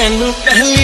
ਤੈਨੂੰ ਪਹਿਲੀ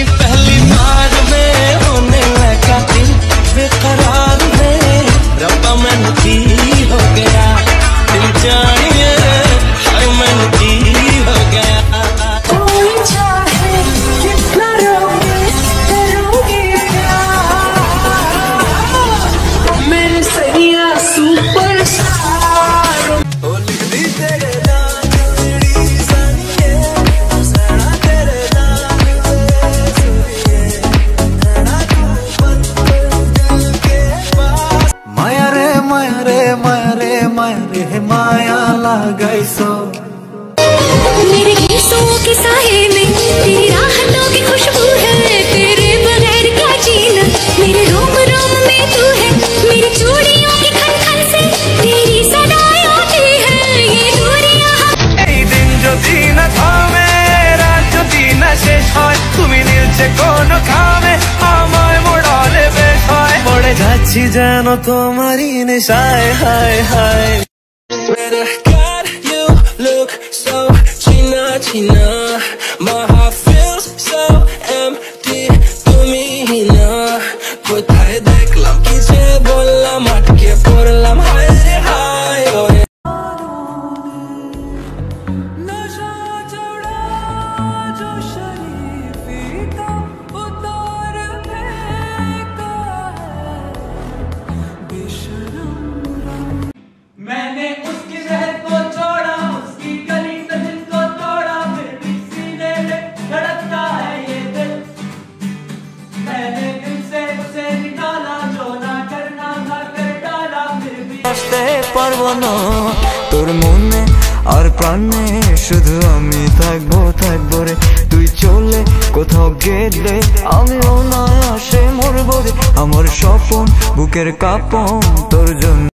लागाइसो मेरे गीतों के साए में तेरी राहतों की खुशबू है तेरे बगैर क्या जीना मेरे रोम रोम में तू है मेरी चूड़ियों की खन खन से तेरी सदाएं आती है ये दूरियां এই দিন যদি না থামে রাত যদি না শেষ হয় তুমি নীলছে কোন আছি যেন তোমারই নেশায় হায় হায়। God, তুমি কোথায় দেখলাম বললাম পড়লাম হায় হায় আসতে তোর মনে আর প্রাণে শুধু আমি থাকব থাকব রে তুই চলে কোথাও গেলে আমিও না আসে মরবো রে আমার স্বপন বুকের কাপন তোর জন্য